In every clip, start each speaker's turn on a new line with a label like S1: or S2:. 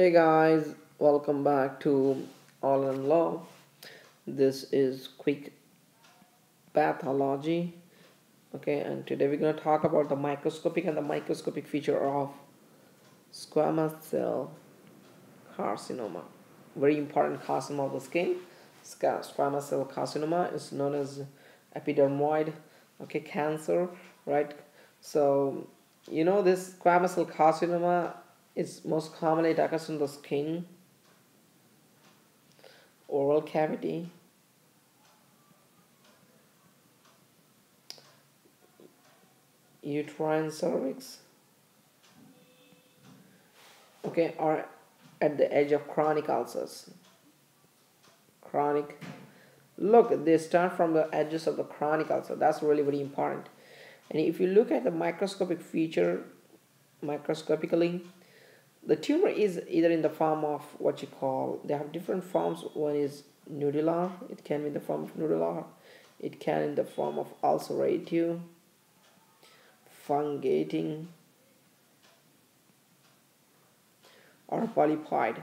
S1: Hey guys, welcome back to All in Law. This is quick pathology. Okay, and today we're going to talk about the microscopic and the microscopic feature of squamous cell carcinoma. Very important carcinoma of the skin. Squamous cell carcinoma is known as epidermoid okay cancer, right? So you know this squamous cell carcinoma is most commonly occurs in the skin, oral cavity, uterine cervix, okay, or at the edge of chronic ulcers. Chronic, look, they start from the edges of the chronic ulcer. That's really very important. And if you look at the microscopic feature, microscopically, the tumor is either in the form of what you call, they have different forms. One is nodular, it can be in the form of nodular, it can in the form of ulcerative, fungating, or polypoid.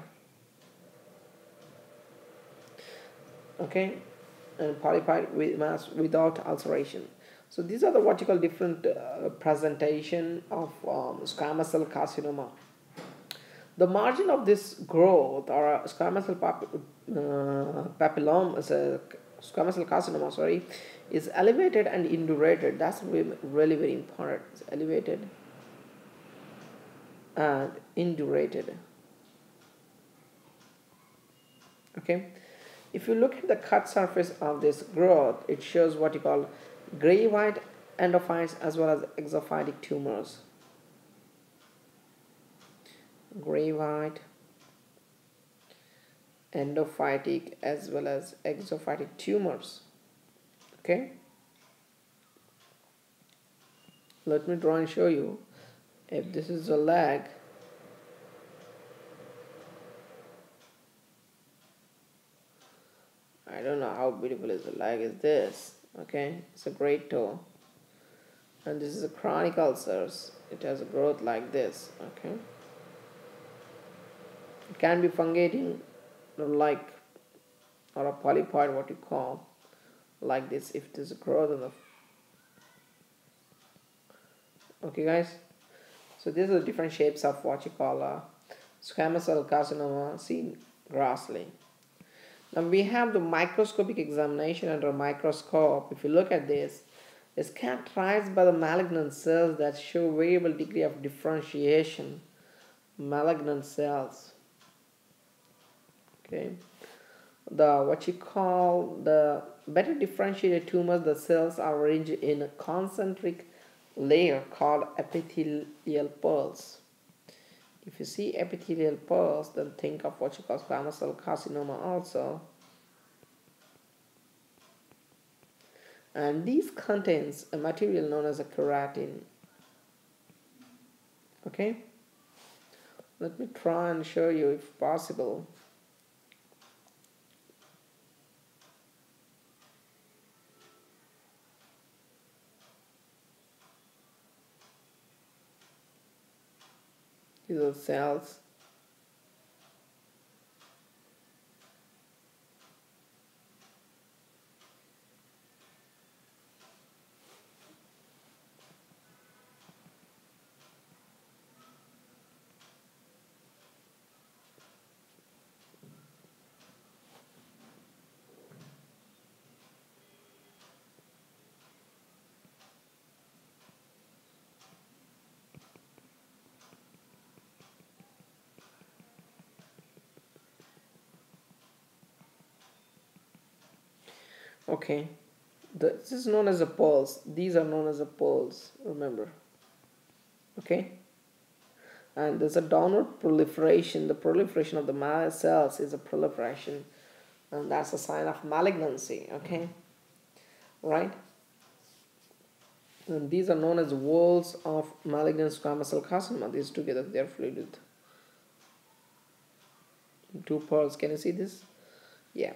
S1: Okay, and polypoid with mass without ulceration. So these are the what you call different uh, presentation of um, squamous cell carcinoma. The margin of this growth or squamous cell pap uh, papilloma, a squamous cell carcinoma, sorry, is elevated and indurated. That's really, really very important. It's elevated and indurated. Okay. If you look at the cut surface of this growth, it shows what you call gray white endophytic as well as exophytic tumors. Gray white endophytic as well as exophytic tumors. Okay. Let me draw and show you. If this is a leg, I don't know how beautiful is the leg is this okay it's a great toe and this is a chronic ulcers it has a growth like this okay can be fungating like or a polypoid what you call like this if a growth in the okay guys so these are the different shapes of what you call a squamous cell carcinoma seen grossly now we have the microscopic examination under a microscope. If you look at this, it's characterized by the malignant cells that show variable degree of differentiation. Malignant cells. Okay. The what you call the better differentiated tumors, the cells are arranged in a concentric layer called epithelial pearls. If you see epithelial pearls, then think of what you call squamous cell carcinoma also. And these contains a material known as a keratin. Okay? Let me try and show you if possible. These cells. Okay. This is known as a pulse these are known as a pulse remember. Okay? And there's a downward proliferation. The proliferation of the cells is a proliferation and that's a sign of malignancy okay? Right? And these are known as walls of malignant squamous cell carcinoma. These together they are fluid. Two pearls. Can you see this? Yeah.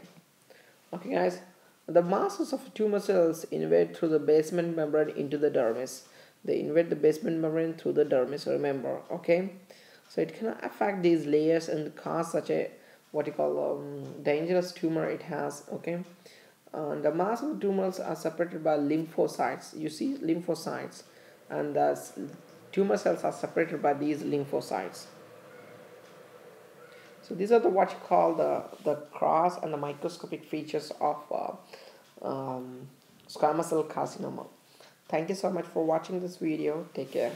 S1: Okay guys the masses of tumor cells invade through the basement membrane into the dermis. They invade the basement membrane through the dermis, remember, okay? so it can affect these layers and cause such a what you call um, dangerous tumor it has okay uh, the mass of tumors are separated by lymphocytes you see lymphocytes and the tumor cells are separated by these lymphocytes so these are the what you call the the gross and the microscopic features of uh, um, squamous cell carcinoma. Thank you so much for watching this video. Take care